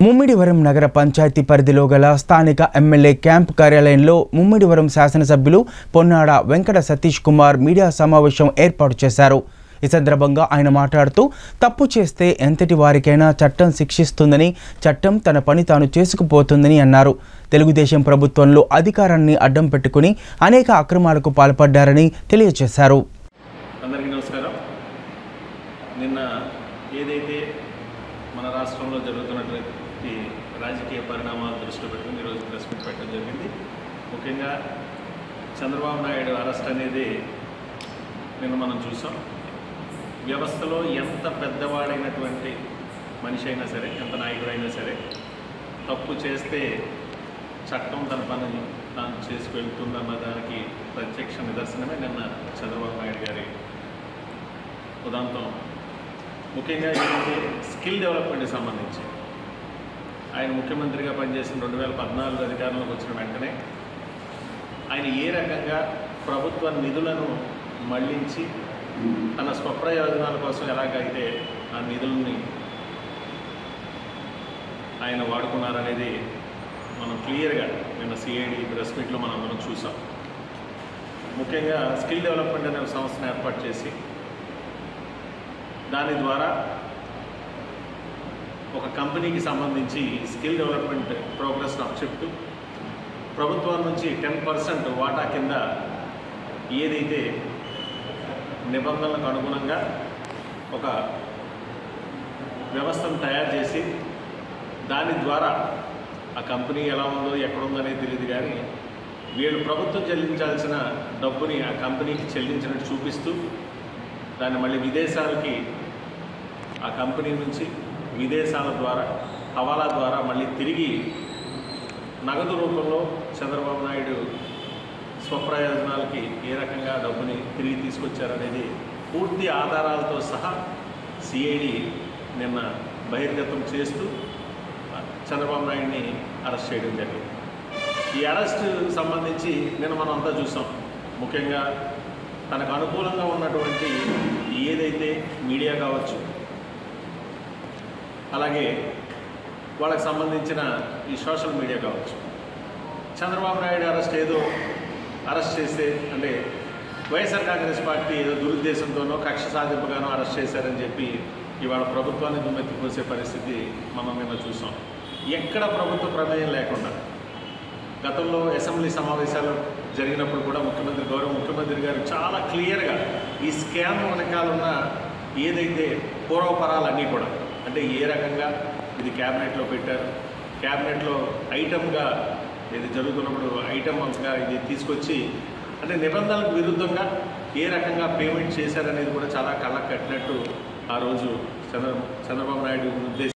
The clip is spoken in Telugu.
ముమ్మిడివరం నగర పంచాయతీ పరిధిలో గల స్థానిక ఎమ్మెల్యే క్యాంప్ కార్యాలయంలో ముమ్మిడివరం శాసనసభ్యులు పొన్నాడ వెంకట సతీష్ కుమార్ మీడియా సమావేశం ఏర్పాటు చేశారు. ఈ సందర్భంగా ఆయన మాట్లాడుతూ తప్పు చేస్తే ఎంతటి వారికైనా చట్టం శిక్షిస్తుందని చట్టం తన పని తాను చేసుకుపోతుందని అన్నారు. తెలుగుదేశం ప్రభుత్వంలో అధికారాన్ని అడ్డం పెట్టుకుని అనేక అక్రమాలకు పాల్పడ్డారని తెలియజేశారు. అందరికీ నమస్కారం. నిన్న ఏదైతే మన రాష్ట్రంలో జరుగుతున్నటువంటి రాజకీయ పరిణామాలు దృష్టిలో పెట్టుకుని ఈరోజు ప్రెస్ మీట్ పెట్టడం జరిగింది. ముఖ్యంగా చంద్రబాబు నాయుడు అరెస్ట్ అనేది నిన్న మనం చూసాం. వ్యవస్థలో ఎంత పెద్దవాడైనటువంటి మనిషి అయినా సరే ఎంత నాయకుడైనా సరే తప్పు చేస్తే చట్టం తన పని తాను చేసి వెళ్తుందన్న దానికి ప్రత్యక్ష నిదర్శనమే నిన్న చంద్రబాబు నాయుడు గారి ఉదాంతం. ముఖ్యంగా స్కిల్ డెవలప్మెంట్కి సంబంధించి ఆయన ముఖ్యమంత్రిగా పనిచేసిన రెండు వేల పద్నాలుగు అధికారంలోకి వచ్చిన వెంటనే ఆయన ఏ రకంగా ప్రభుత్వ నిధులను మళ్ళించి తన స్వప్రయోజనాల కోసం ఎలాగైతే ఆ నిధుల్ని ఆయన వాడుకున్నారనేది మనం క్లియర్గా నిన్న సిఐడి ప్రెస్ మీట్లో మనం మనం చూసాం. ముఖ్యంగా స్కిల్ డెవలప్మెంట్ అనే సంస్థను ఏర్పాటు చేసి దాని ద్వారా ఒక కంపెనీకి సంబంధించి స్కిల్ డెవలప్మెంట్ ప్రోగ్రెస్ను అప్ ప్రభుత్వం నుంచి టెన్ పర్సెంట్ వాటా కింద ఏదైతే నిబంధనలకు అనుగుణంగా ఒక వ్యవస్థను తయారు చేసి దాని ద్వారా ఆ కంపెనీ ఎలా ఉందో ఎక్కడుందో అనేది తెలియదు కానీ వీళ్ళు ప్రభుత్వం చెల్లించాల్సిన డబ్బుని ఆ కంపెనీకి చెల్లించినట్టు చూపిస్తూ దాన్ని మళ్ళీ విదేశాలకి ఆ కంపెనీ నుంచి విదేశాల ద్వారా హవాలా ద్వారా మళ్ళీ తిరిగి నగదు రూపంలో చంద్రబాబు నాయుడు స్వప్రయోజనాలకి ఏ రకంగా డబ్బుని తిరిగి తీసుకొచ్చారనేది పూర్తి ఆధారాలతో సహా సిఐడి నిన్న బహిర్గతం చేస్తూ చంద్రబాబు నాయుడిని అరెస్ట్ చేయడం జరిగింది. ఈ అరెస్ట్ సంబంధించి నిన్న మనం అంతా చూసాం. ముఖ్యంగా తనకు అనుకూలంగా ఉన్నటువంటి ఏదైతే మీడియా కావచ్చు అలాగే వాళ్ళకి సంబంధించిన ఈ సోషల్ మీడియా కావచ్చు. చంద్రబాబు నాయుడు అరెస్ట్ ఏదో అరెస్ట్ చేస్తే అంటే వైఎస్ఆర్ కాంగ్రెస్ పార్టీ ఏదో దురుద్దేశంతోనో కక్ష సాధింపుగానో అరెస్ట్ చేశారని చెప్పి ఇవాళ ప్రభుత్వాన్ని దుమ్మెత్తిపోసే పరిస్థితి మనం మీద చూసాం. ఎక్కడ ప్రభుత్వ ప్రమేయం లేకుండా గతంలో అసెంబ్లీ సమావేశాలు జరిగినప్పుడు కూడా ముఖ్యమంత్రి గౌరవ ముఖ్యమంత్రి గారు చాలా క్లియర్గా ఈ స్కామ్ వెనకాలన్న ఏదైతే పూర్వపరాలన్నీ కూడా అంటే ఏ రకంగా ఇది క్యాబినెట్లో పెట్టారు? క్యాబినెట్లో ఐటమ్గా ఇది జరుగుతున్నప్పుడు ఐటమ్గా ఇది తీసుకొచ్చి అంటే నిబంధనలకు విరుద్ధంగా ఏ రకంగా పేమెంట్ చేశారనేది కూడా చాలా కళ్ళకు కట్టినట్టు ఆ రోజు చంద్ర చంద్రబాబు నాయుడు ఉద్దేశం